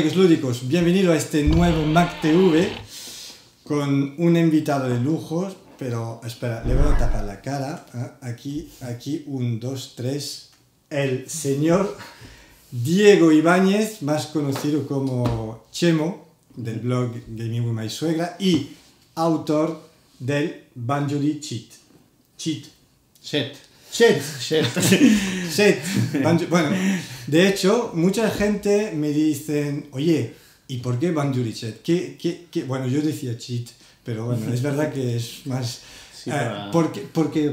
amigos lúdicos? Bienvenido a este nuevo Mac TV con un invitado de lujo, pero espera, le voy a tapar la cara. ¿eh? Aquí, aquí, un, dos, tres. El señor Diego Ibáñez, más conocido como Chemo, del blog Gaming with My Suegra, y autor del Banjuri Cheat. Cheat. Set. Chet. Set. Chet. Banjo- Bueno, de hecho, mucha gente me dicen, oye, ¿y por qué Banjuri Chet? ¿Qué, qué, qué? Bueno, yo decía cheat, pero bueno, es verdad que es más... Sí, eh, para- ¿por, qué, ¿Por qué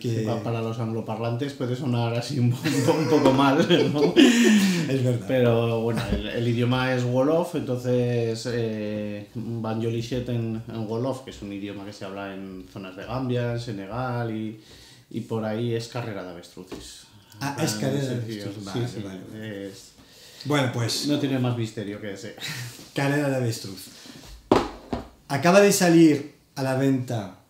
qué- Pa- Para los angloparlantes puede sonar así un, po- un po- un poco mal, ¿no? Es verdad. Pero bueno, el, el idioma es Wolof, entonces eh, en, en Wolof, que es un idioma que se habla en zonas de Gambia, en Senegal y, y por ahí es carrera de avestruces. Ah, es carrera de Sí, vale, sí, vale. es- Bueno, pues, no tiene más misterio que ese. carrera de avestruz. Acaba de salir a la venta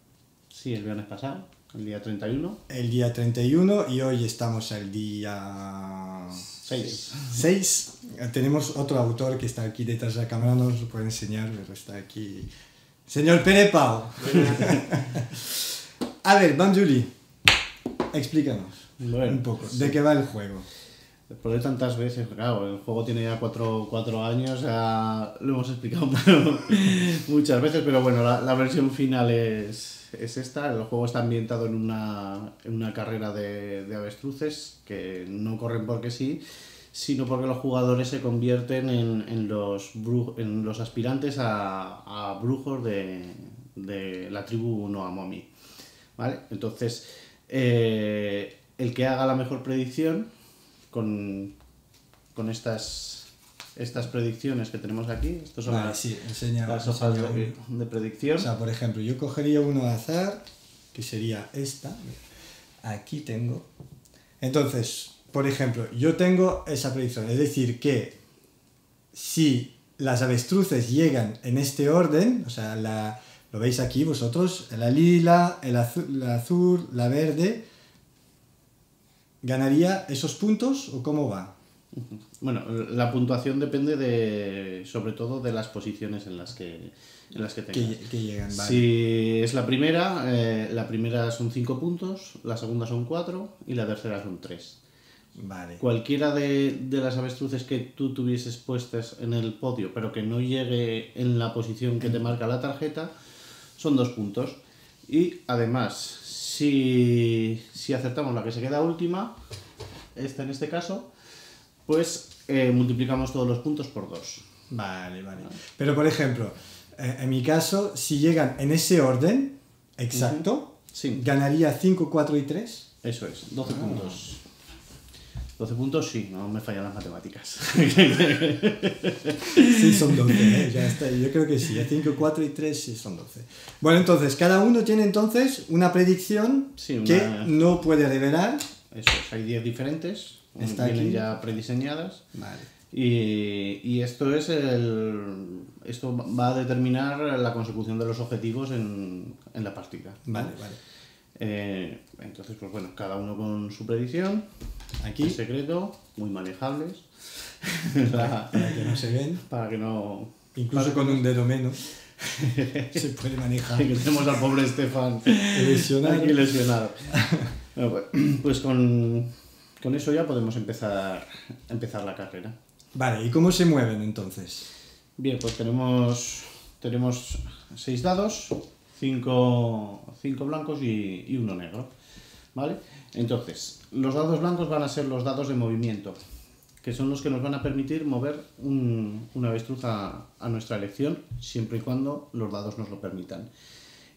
Sí, el viernes pasado, el día 31. el día 31 y hoy estamos al día Seis. 6. Tenemos otro autor que está aquí detrás de la cámara, no nos lo puede enseñar, pero está aquí. Señor Pere Pau. A ver, Banjuli, explícanos Bueno, un poco sí. de qué va el juego. Después de tantas veces, claro, el juego tiene ya cuatro, cuatro años, ya lo hemos explicado muchas veces, pero bueno, la, la versión final es, es esta. El juego está ambientado en una, en una carrera de, de avestruces que no corren porque sí, sino porque los jugadores se convierten en, en los, en los aspirantes a, a brujos de, de la tribu Noamomi. ¿Vale? Entonces, eh, el que haga la mejor predicción con, con estas, estas predicciones que tenemos aquí, estos son Vale, las, sí, enseña. las hojas de, de predicción. O sea, por ejemplo, yo cogería uno al azar, que sería esta. Aquí tengo. Entonces, por ejemplo, yo tengo esa predicción. Es decir, que si las avestruces llegan en este orden, o sea, la, lo veis aquí vosotros, la lila, el azul, la azul, la verde, ¿ganaría esos puntos o cómo va? Bueno, la puntuación depende de, sobre todo de las posiciones en las que, en las que tengas. Que, que llegan, vale. Si es la primera, eh, la primera son 5 puntos, la segunda son 4 y la tercera son 3. Vale. Cualquiera de, de las avestruces que tú tuvieses puestas en el podio, pero que no llegue en la posición que te marca la tarjeta, son dos puntos. Y además, si, si acertamos la que se queda última, esta en este caso, pues eh, multiplicamos todos los puntos por dos. Vale, vale. Pero por ejemplo, eh, en mi caso, si llegan en ese orden exacto, Sí, ganaría 5, 4 y 3. eso es, 12 puntos. 12 puntos, sí, no me fallan las matemáticas. Sí, son 12, ¿eh? ya está. Yo creo que sí. 5, 4 y 3 sí son 12. Bueno, entonces, cada uno tiene entonces una predicción Sí, una- que no puede revelar. Eso es, hay 10 diferentes, Está vienen aquí. ya prediseñadas. Vale. Y, y esto es el esto va a determinar la consecución de los objetivos en, en la partida. Vale, vale. Eh, entonces, pues bueno, cada uno con su predicción. Aquí, En secreto, muy manejables. La- para que no se ven, para que no. incluso con un dedo menos, se puede manejar. que tenemos al pobre Estefan Lesionado. aquí lesionado. Bueno, pues, pues con, con eso ya podemos empezar, empezar la carrera. Vale, ¿y cómo se mueven entonces? Bien, pues tenemos, tenemos seis dados, cinco, cinco blancos y, y uno negro. ¿Vale? Entonces, los dados blancos van a ser los dados de movimiento, que son los que nos van a permitir mover un, una avestruz a, a nuestra elección, siempre y cuando los dados nos lo permitan.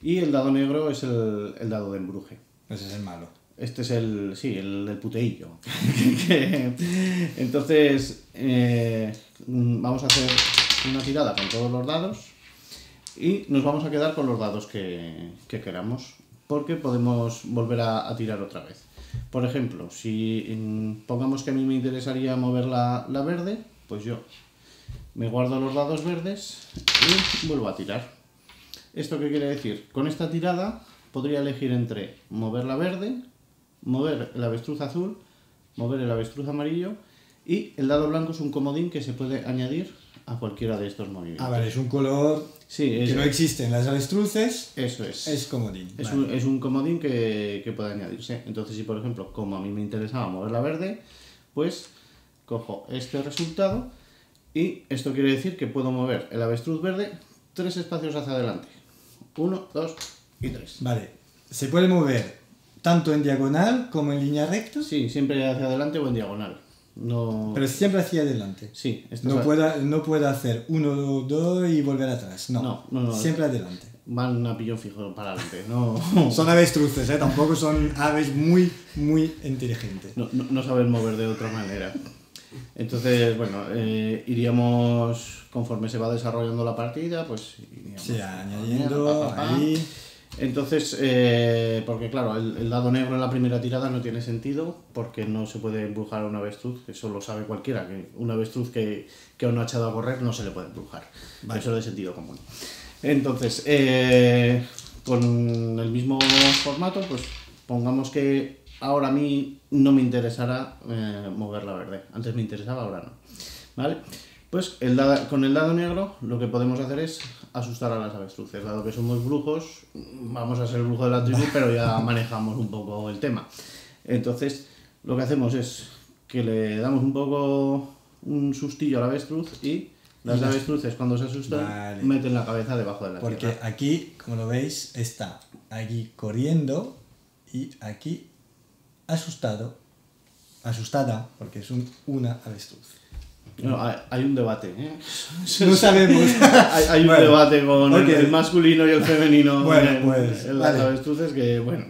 Y el dado negro es el, el dado de embruje. Ese es el malo. Este es el, sí, el del puteillo. Entonces, eh, vamos a hacer una tirada con todos los dados y nos vamos a quedar con los dados que, que queramos, porque podemos volver a, tirar otra vez. Por ejemplo, si mm, pongamos que a mí me interesaría mover la, la verde, pues yo me guardo los dados verdes y vuelvo a tirar. ¿Esto qué quiere decir? Con esta tirada podría elegir entre mover la verde, mover el avestruz azul, mover el avestruz amarillo Y el dado blanco es un comodín que se puede añadir a cualquiera de estos movimientos. Ah, vale, es un color Sí, es, que no existe en las avestruces, eso es. es comodín. Es, vale. un, es un comodín que, que puede añadirse. Entonces, si por ejemplo, como a mí me interesaba mover la verde, pues cojo este resultado y esto quiere decir que puedo mover el avestruz verde tres espacios hacia adelante. Uno, dos y tres. Vale, se puede mover tanto en diagonal como en línea recta, Sí, siempre hacia adelante o en diagonal. No. pero siempre hacia adelante. sí, No es- puede, no puede hacer uno, dos y volver atrás. No, No, no, no. siempre adelante. van a pillón fijo para adelante. No, Son avestruces, ¿eh? tampoco son aves muy, muy inteligentes. no, no, no saben mover de otra manera. Entonces, bueno, eh, iríamos conforme se va desarrollando la partida, pues iríamos Sí, añadiendo pa, pa, pa. ahí. Entonces, eh, porque claro, el, el dado negro en la primera tirada no tiene sentido porque no se puede embrujar a un avestruz, que eso lo sabe cualquiera, que un avestruz que, que aún no ha echado a correr no se le puede embrujar. Vale. Eso es de sentido común. Entonces, eh, con el mismo formato, pues pongamos que ahora a mí no me interesará eh, mover la verde. Antes me interesaba, ahora no. ¿Vale? Pues el dado- con el dado negro lo que podemos hacer es asustar a las avestruces. Dado que somos brujos, vamos a ser el brujo de la tribu, pero ya manejamos un poco el tema. Entonces, lo que hacemos es que le damos un poco un sustillo a la avestruz y las Y las- avestruces cuando se asustan Vale. meten la cabeza debajo de la Porque tierra. aquí, como lo veis, está aquí corriendo y aquí asustado, asustada, porque es un, una avestruz. No, hay, hay un debate. ¿eh? No sabemos. hay, hay un debate con el- masculino y el femenino Bueno, en, pues, en las vale. avestruces que, bueno.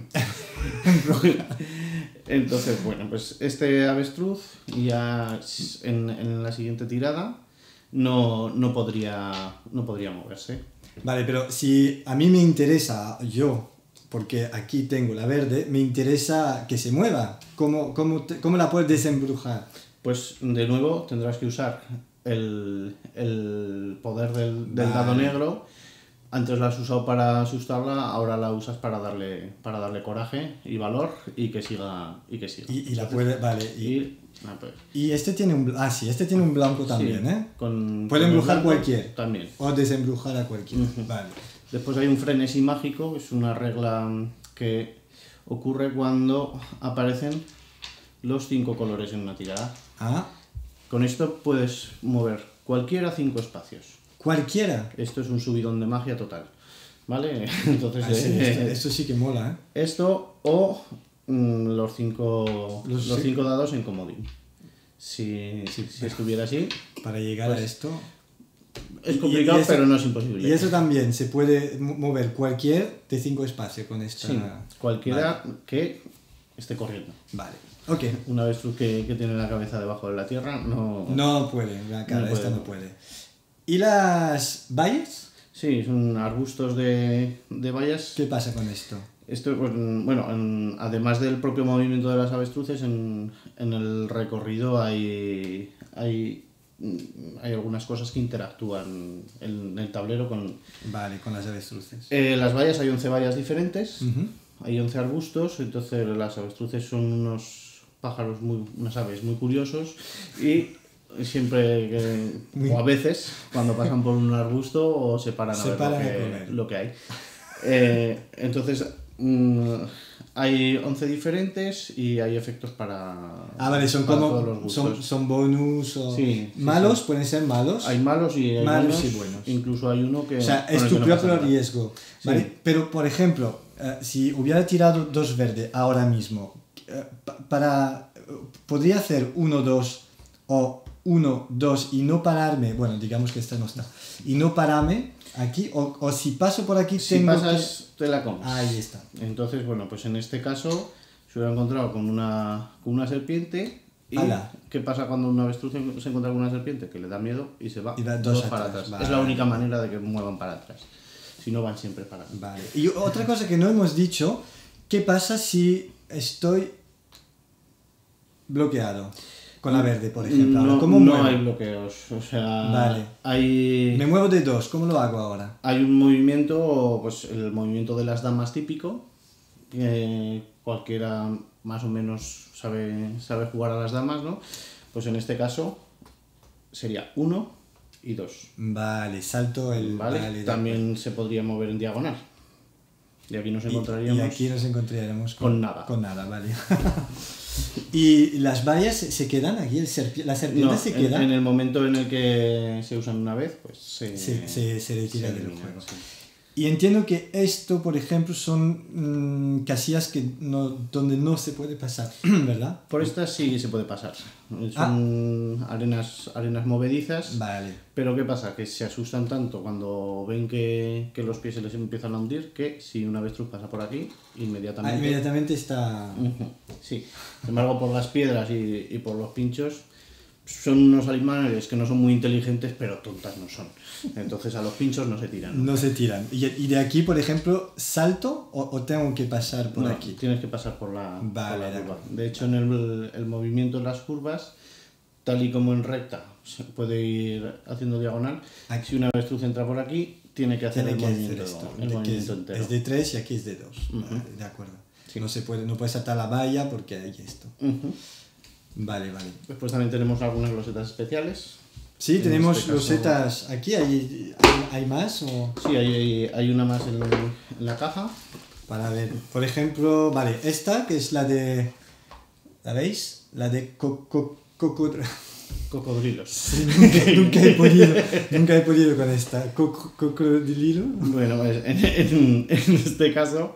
Entonces, bueno, pues este avestruz ya en, en la siguiente tirada no, no, podría, no podría moverse. Vale, pero si a mí me interesa, yo, porque aquí tengo la verde, me interesa que se mueva. ¿Cómo, cómo, te- cómo la puedes desembrujar? Pues de nuevo tendrás que usar el, el poder del, del Vale. dado negro. Antes la has usado para asustarla, ahora la usas para darle, para darle coraje y valor y que siga. Y, que siga. Y, y la puede, vale. Y, Y, ah, pues, y este tiene un, ah, sí, este tiene un blanco también, sí, ¿eh? Con, Puede con embrujar blanco cualquier. También. O desembrujar a cualquiera. Vale. Después hay un frenesí mágico, que es una regla que ocurre cuando aparecen los cinco colores en una tirada. Ah, Con esto puedes mover cualquiera cinco espacios. cualquiera. Esto es un subidón de magia total. ¿Vale? Entonces, Ah, sí, eh, esto, esto sí que mola, ¿eh? esto o mm, los cinco, Los los, sí. cinco dados en comodín. Si, si estuviera así, Para llegar a esto. es Y- y complicado, eso- pero no es imposible. Y eso también, se puede mo- mover cualquier de cinco espacios con esta. Sí, cualquiera que esté corriendo. Vale. Ok. Una avestruz que, que tiene la cabeza debajo de la tierra no... No puede, la cara, No puede, esta no no. puede. ¿Y las vallas? Sí, son arbustos de, de vallas. ¿Qué pasa con esto? Esto, pues, bueno, en- además del propio movimiento de las avestruces, en, en el recorrido hay, hay, hay algunas cosas que interactúan en el tablero con... Vale, con las avestruces. Eh, las vallas, hay 11 vallas diferentes, Ujú. Hay 11 arbustos, entonces las avestruces son unos pájaros, muy, unas aves muy curiosos y siempre, que- o a veces, cuando pasan por un arbusto o se paran a Se ver paran a lo, que, lo que hay. Eh, entonces, mm, hay 11 diferentes y hay efectos para, Ah, vale, son como. los. Son, son bonus o. Sí, sí, malos, pueden ser malos. Hay malos y hay Malos buenos, y buenos. Incluso hay uno que... O sea, es tu no propio nada. riesgo. ¿vale? Sí. Pero, por ejemplo, eh, si hubiera tirado dos verdes ahora mismo, eh, pa- para, podría hacer uno, dos o uno, dos y no pararme. Bueno, digamos que esta no está. Y no pararme aquí, o, o si paso por aquí, Si tengo pasas, te la comes. Ahí está. Entonces, bueno, pues en este caso se hubiera encontrado con una, con una serpiente. ¿Y Ala. qué pasa cuando una avestruz se se encuentra con una serpiente? Que le da miedo y se va Y va dos, dos para atrás, atrás. vale. Es la única manera de que muevan para atrás. Si no, van siempre para atrás. Vale. Y otra cosa que no hemos dicho, ¿qué pasa si estoy bloqueado con la verde, por ejemplo? No, ¿Cómo no muevo? hay bloqueos. O sea, Vale. hay, Me muevo de dos, ¿cómo lo hago ahora? hay un movimiento, pues el movimiento de las damas típico. que cualquiera más o menos sabe, sabe jugar a las damas, ¿no? Pues en este caso sería 1 y 2. Vale, salto el... ¿Vale? También se podría mover en diagonal. Y aquí nos encontraríamos Y, y aquí nos encontraríamos con nada. Con nada, vale. y las vallas se quedan aquí, el serpi- la serpiente No, se queda. en el momento en el que se usan una vez, pues se, Se, se, se retira del elimina, juego. sí. Y entiendo que esto, por ejemplo, son mm, casillas que no, donde no se puede pasar, ¿verdad? Por estas sí se puede pasar. Son arenas, arenas movedizas. Vale. Pero ¿qué pasa? Que se asustan tanto cuando ven que, que los pies se les empiezan a hundir que si una avestruz pasa por aquí, Ah, inmediatamente... inmediatamente está... Sí. Sin embargo, por las piedras y, y por los pinchos, son unos animales que no son muy inteligentes, pero tontas no son. Entonces a los pinchos no se tiran. No se tiran. Y, y de aquí, por ejemplo, ¿salto o, o tengo que pasar por No, aquí? Tienes que pasar por la, por Vale, la curva. De hecho, en el, el movimiento en las curvas, tal y como en recta, se puede ir haciendo diagonal. Aquí. Si una avestruz entra por aquí, tiene que hacer Tiene el que movimiento, hacer esto. el de que movimiento es, entero. es de 3 y aquí es de 2. de acuerdo. Sí. No se puede, no puede saltar la valla porque hay esto. Vale, vale. Después también tenemos algunas losetas especiales. Sí, En tenemos este caso- aquí. ¿Hay, hay, hay más? O... Sí, hay, hay, una más en, en la caja. Para ver, por ejemplo, vale, esta que es la de. ¿La veis? La de co- co- cocodr- Cocodrilos. Sí, nunca, nunca he podido, nunca he podido con esta. Co- co- Cocodrilo. Bueno, pues en, en- en este caso,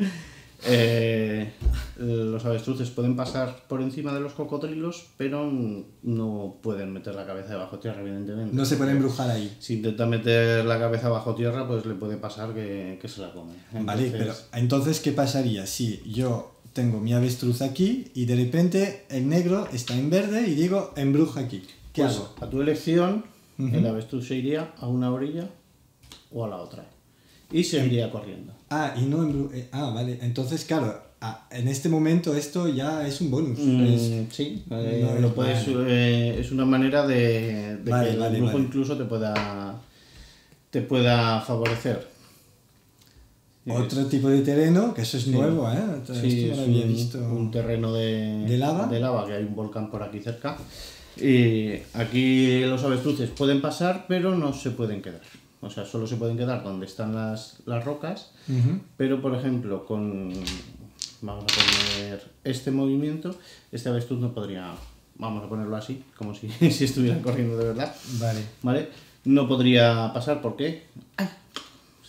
eh, los avestruces pueden pasar por encima de los cocodrilos, pero no pueden meter la cabeza debajo tierra, evidentemente. No se puede embrujar ahí. Si intenta meter la cabeza bajo tierra, pues le puede pasar que, que se la come. Vale, pero entonces, ¿qué pasaría si yo tengo mi avestruz aquí y de repente el negro está en verde y digo embruja aquí? ¿Qué pues, hago? a tu elección, el avestruz se iría a una orilla o a la otra. Y seguiría corriendo. Ah, y no eh, Ah, vale. Entonces, claro, ah, en este momento esto ya es un bonus. Mm, Es- sí, eh, no es lo puedes, vale. eh, es una manera de, de Vale, que vale, el vale. incluso te pueda te pueda favorecer. Otro tipo de terreno, que eso es Sí. nuevo, ¿eh? Esto Sí, no es lo había un, visto. un terreno de, ¿De lava? de lava, que hay un volcán por aquí cerca. Y aquí los avestruces pueden pasar, pero no se pueden quedar. O sea, solo se pueden quedar donde están las, las rocas. Pero, por ejemplo, con. Vamos a poner este movimiento, este avestruz no podría. Vamos a ponerlo así, como si, si estuvieran corriendo de verdad. Vale. ¿Vale? No podría pasar porque. ¡Ay!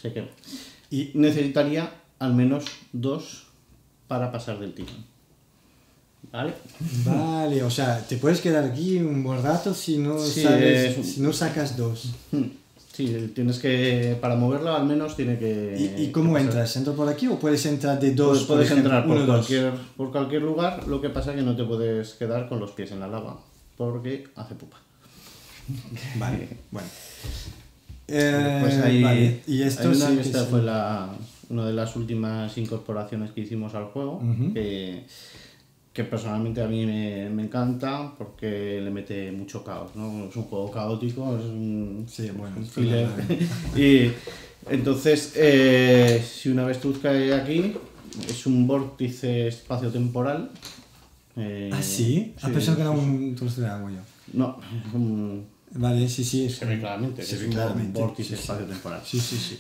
Se quedó. Y Necesitaría al menos dos para pasar del tirón. ¿Vale? Vale, o sea, te puedes quedar aquí un buen rato si no, Sí, sabes- es- si no sacas dos. Sí, tienes que. Para moverlo al menos tiene que. ¿Y, y cómo que entras? ¿Entro por aquí o puedes entrar de dos? Pues por puedes ejemplo? entrar por Uno, dos. cualquier, por cualquier lugar, lo que pasa es que no te puedes quedar con los pies en la lava, porque hace pupa. Vale, bueno. Eh, Pues ahí, vale, Y esto una- sí esta sí. fue la, una de las últimas incorporaciones que hicimos al juego, que, que personalmente a mí me, me encanta porque le mete mucho caos, ¿no? Es un juego caótico, es un, Sí, bueno, un thriller. y entonces, eh, si una avestruz cae aquí, es un vórtice espacio-temporal. eh, ¿Ah, sí? Sí, pensaba que era un trozo de agua yo. No, es un- Vale, sí, sí. Es se ve claramente, Se es ve un claramente. vórtice sí, espacio-temporal. Sí, sí, sí.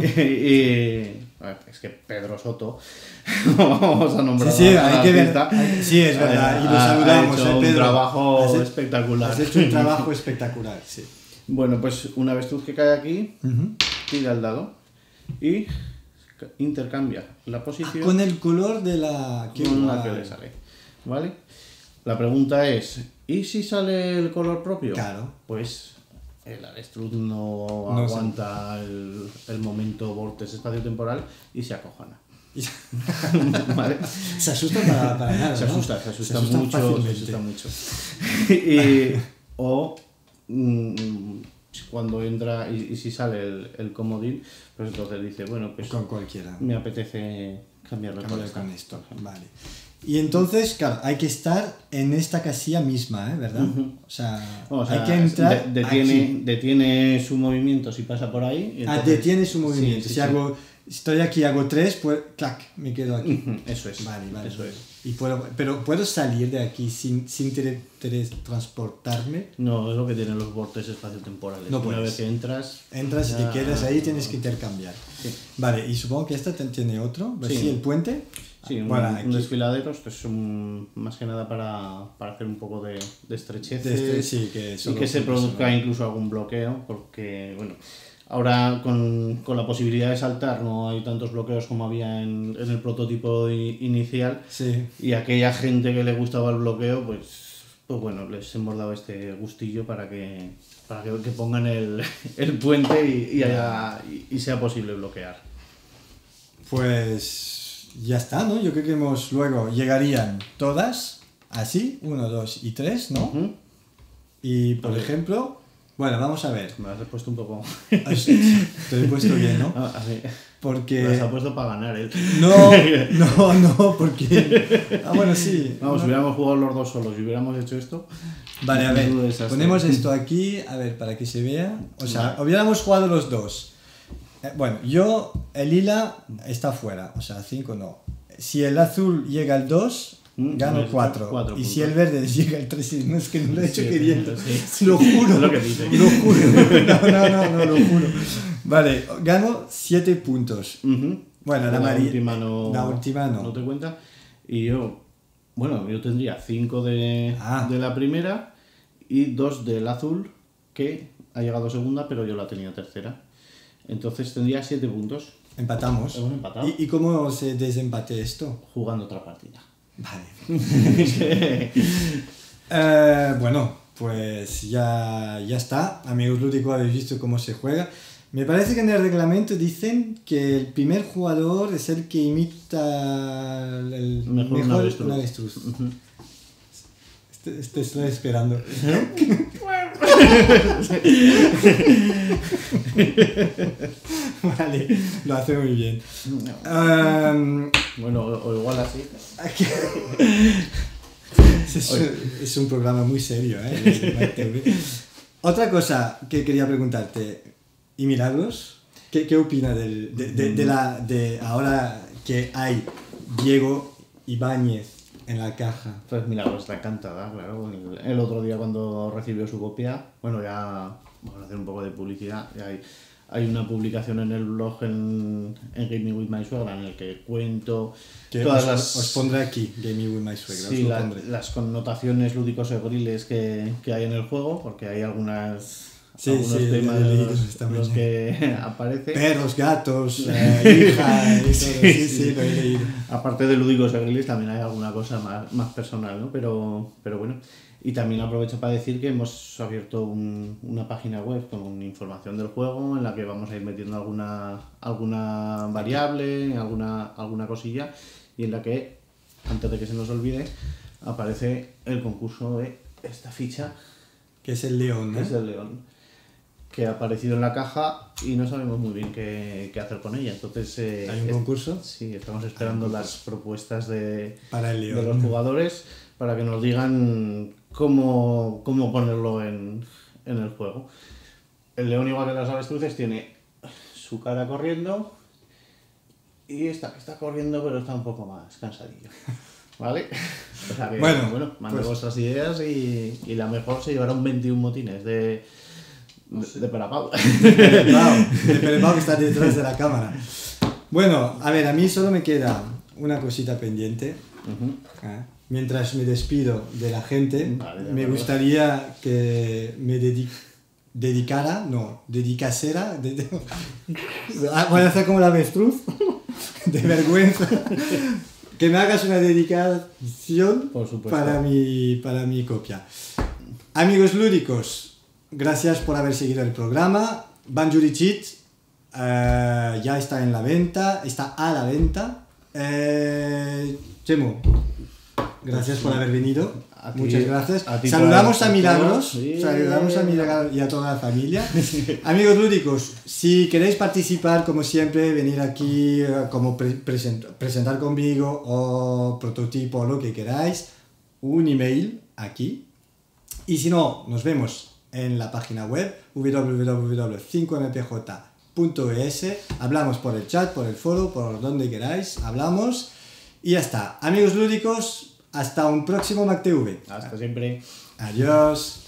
y, es que Pedro Soto, vamos a nombrar Sí, sí, hay que ver. hay- Sí, es verdad. Y lo ha- ha saludamos, hecho eh, un trabajo Has espectacular. Has hecho un trabajo espectacular, sí. Bueno, pues una avestruz que cae aquí, tira el dado y intercambia la posición Con el color de la... con la que le sale. ¿Vale? La pregunta es, ¿y si sale el color propio? Claro. Pues el avestruz no, No aguanta el, el momento vórtice espacio-temporal y se acojona. ¿Vale? Se asusta para, para nada. Se ¿no? asusta, se asusta, mucho, se asusta mucho. y, o mm, cuando entra y, y si sale el, el comodín, pues entonces dice, bueno, pues Con cualquiera. me apetece cambiarlo por Cambiar esta. con esto. Vale. Y entonces, claro, hay que estar en esta casilla misma, ¿eh? ¿Verdad? Ujú. O sea, O sea, hay que entrar. de- detiene, aquí. detiene su movimiento si pasa por ahí. y Ah, detiene su movimiento. Sí, sí, si sí. hago estoy aquí, hago tres, pues, clac, me quedo aquí. Eso es. Vale, vale. Eso es. Y puedo, pero puedo salir de aquí sin, sin teletransportarme. No, es lo que tienen los vortes espaciotemporales. No Una vez que entras. Entras y te quedas ahí, tienes que intercambiar. Sí. Vale, y supongo que esta tiene otro. Sí. Sí, el puente. Sí, un, Bueno, un aquí- desfiladero, esto es un- más que nada para, para hacer un poco de, de estrechez de este, sí, que y que se produzca incluso algún bloqueo, porque, bueno, ahora con, con la posibilidad de saltar no hay tantos bloqueos como había en, en el prototipo i- inicial, Sí, y aquella gente que le gustaba el bloqueo, pues, pues bueno, les hemos dado este gustillo para que, para que, que pongan el, el puente y, y, haya- y- y sea posible bloquear. pues ya está, ¿no? Yo creo que hemos luego llegarían todas así, uno, dos y tres, ¿no? Ujú. Y por ejemplo, bueno, vamos a ver. Me has puesto un poco... Has- Te lo he puesto bien, ¿no? Ah, a ver. Me Porque... las ha puesto para ganar, ¿eh? No, no, no, porque... Ah, bueno, sí. Vamos, No. si hubiéramos jugado los dos solos y hubiéramos hecho esto. Vale, a ver, ponemos esto aquí, a ver, para que se vea. O sea, Vale. hubiéramos jugado los dos. Eh, bueno, yo, el lila está fuera, o sea, 5 no. Si el azul llega al 2, Mm, gano pues, 4. cuatro Y si el verde llega al 3, no es que no lo he hecho Sí, queriendo. sí. Lo juro. Lo que dice. Lo juro. No, no, no, no, lo juro. Vale, gano 7 puntos. Ujú. Bueno, la, la última no. La última no. No te cuenta. Y yo. Bueno, yo tendría 5 de, Ah. de la primera y 2 del azul, que ha llegado segunda, pero yo la tenía tercera. Entonces tendría 7 puntos Empatamos. Hemos empatado. ¿Y, y cómo se desempate esto? jugando otra partida. Vale. Eh, bueno, pues ya, ya está. Amigos lúdicos, habéis visto cómo se juega. Me parece que en el reglamento dicen que el primer jugador es el que imita el Mejor mejor, avestruz. Este, este estoy esperando. vale, lo hace muy bien. Bueno, o, o igual así. Es, es un programa muy serio, ¿eh? Otra cosa que quería preguntarte, ¿y Milagros? ¿Qué, qué opina del, de, de- de la, de ahora que hay Diego Ibáñez en la caja? Pues mira, pues está encantada, claro. El, otro día cuando recibió su copia, bueno, ya vamos a hacer un poco de publicidad. ya hay, hay una publicación en el blog en, en Gaming with My Suegra en el que cuento Que todas os, las, os pondré aquí, Gaming with My Suegra, sí, la- las connotaciones lúdicos egriles que, que hay en el juego, porque hay algunas Sí, algunos sí, temas los, los que aparece. Perros, gatos, eh, hija, y todo. Sí, sí, lo he leído. Aparte de lúdicos egriles también hay alguna cosa más, más personal, ¿no? Pero, pero bueno. Y también aprovecho para decir que hemos abierto un- una página web con información del juego en la que vamos a ir metiendo alguna, alguna variable, alguna, alguna cosilla y en la que, antes de que se nos olvide, aparece el concurso de esta ficha, Que es el león, que ¿no? es el león, que ha aparecido en la caja y no sabemos muy bien qué, qué hacer con ella. Entonces, eh, ¿Hay un concurso? Sí, estamos esperando las propuestas de, Para el de los jugadores para que nos digan cómo, cómo ponerlo en, en el juego. El león, igual que las avestruces, tiene su cara corriendo y esta que está corriendo, pero está un poco más cansadillo. ¿Vale? O sea que, Bueno, bueno, mande pues- vuestras ideas y, y la mejor se llevará un 21 motines de, de, de el Perepao que está detrás de la cámara. Bueno, a ver, a mí solo me queda una cosita pendiente. ¿eh? Mientras me despido de la gente, Vale, de me gustaría que me dedi- dedicara, no, dedicasera, de- de- Ah, voy a hacer como la avestruz, de vergüenza, que me hagas una dedicación Por para mi, para mi copia. Amigos lúdicos, gracias por haber seguido el programa. Banjuri Cheat eh, ya está en la venta, está a la venta. Eh, Chemo, gracias por haber venido. A ti- Muchas gracias. a ti Saludamos a Milagros. Sí. Saludamos a Milagros y a toda la familia. Amigos lúdicos, si queréis participar, como siempre, venir aquí, eh, como pre- present- presentar conmigo o prototipo o lo que queráis, un email aquí. Y si no, nos vemos en la página web mac.es. Hablamos por el chat, por el foro, por donde queráis. Hablamos. Y ya está. Amigos lúdicos, hasta un próximo MacTV. Hasta siempre. Adiós.